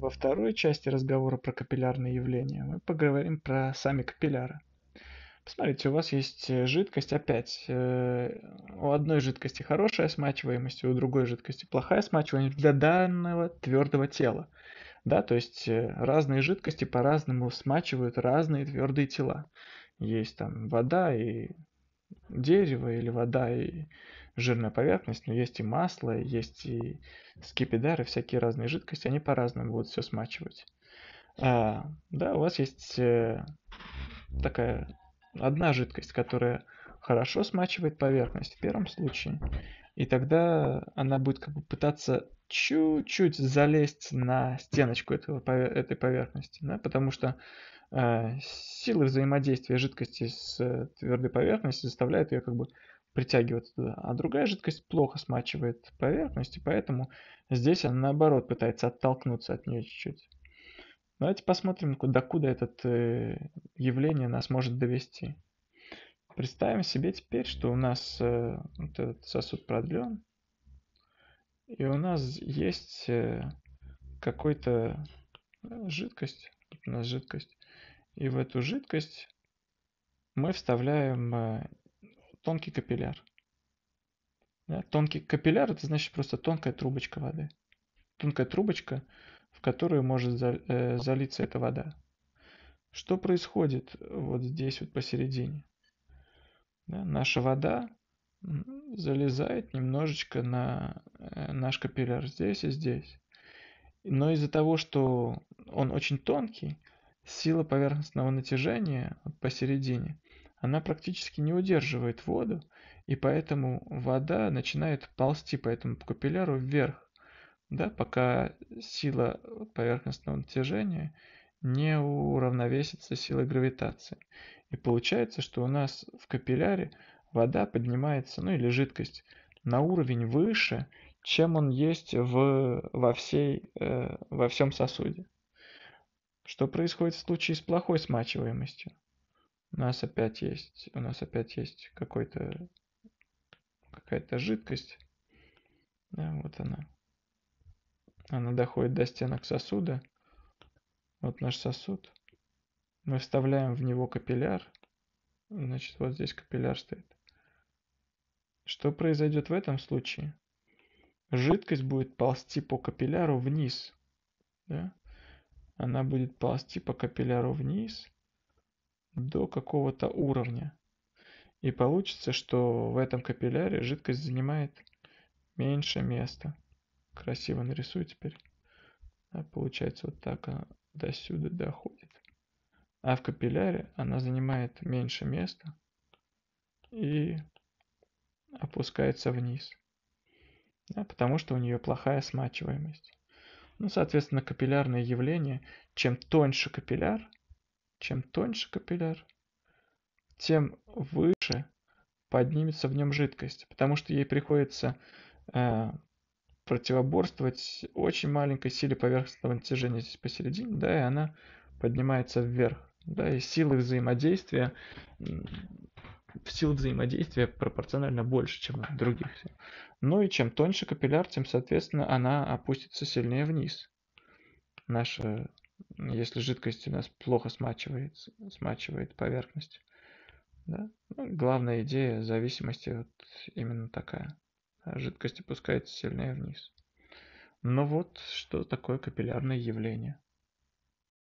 во второй части разговора про капиллярные явления мы поговорим про сами капилляры. Посмотрите, у вас есть э, жидкость опять. Э, у одной жидкости хорошая смачиваемость, у другой жидкости плохая смачиваемость для данного твердого тела. Да, то есть э, разные жидкости по-разному смачивают разные твердые тела. Есть там вода и дерево, или вода и жирная поверхность, но есть и масло, есть и скипидары, всякие разные жидкости, они по-разному будут все смачивать. А, да, у вас есть э, такая одна жидкость, которая хорошо смачивает поверхность в первом случае, и тогда она будет как бы пытаться чуть-чуть залезть на стеночку этого, этой поверхности, да, потому что э, силы взаимодействия жидкости с э, твердой поверхностью заставляют ее как бы притягиваться туда. А другая жидкость плохо смачивает поверхность, и поэтому здесь она наоборот пытается оттолкнуться от нее чуть-чуть. Давайте посмотрим, куда, куда это э, явление нас может довести. Представим себе теперь, что у нас э, вот этот сосуд продлен, и у нас есть э, какой-то жидкость, у нас жидкость, и в эту жидкость мы вставляем тонкий капилляр. Да? Тонкий капилляр это значит просто тонкая трубочка воды. Тонкая трубочка, в которую может залиться эта вода. Что происходит вот здесь вот посередине? Да? Наша вода залезает немножечко на наш капилляр здесь и здесь. Но из-за того, что он очень тонкий, сила поверхностного натяжения посередине, она практически не удерживает воду, и поэтому вода начинает ползти по этому капилляру вверх, да, пока сила поверхностного натяжения не уравновесится силой гравитации. И получается, что у нас в капилляре вода поднимается, ну или жидкость, на уровень выше, чем он есть в, во, всей, э, во всем сосуде. Что происходит в случае с плохой смачиваемостью? У нас опять есть, у нас опять есть какой-то какая-то жидкость. Да, вот она. Она доходит до стенок сосуда. Вот наш сосуд. Мы вставляем в него капилляр. Значит, вот здесь капилляр стоит. Что произойдет в этом случае? Жидкость будет ползти по капилляру вниз. Да? Она будет ползти по капилляру вниз до какого-то уровня. И получится, что в этом капилляре жидкость занимает меньше места. Красиво нарисую теперь. Да, получается вот так она до сюда доходит. А в капилляре она занимает меньше места и опускается вниз. Да, потому что у нее плохая смачиваемость. Ну, соответственно, капиллярное явление, чем тоньше капилляр, чем тоньше капилляр, тем выше поднимется в нем жидкость, потому что ей приходится э, противоборствовать очень маленькой силе поверхностного натяжения здесь посередине, да, и она поднимается вверх, да, и силы взаимодействия, сил взаимодействия пропорционально больше, чем у других. Ну и чем тоньше капилляр, тем, соответственно, она опустится сильнее вниз. Наша если жидкость у нас плохо смачивает, смачивает поверхность. Да? Ну, главная идея зависимости вот именно такая. Жидкость опускается сильнее вниз. Но вот что такое капиллярное явление.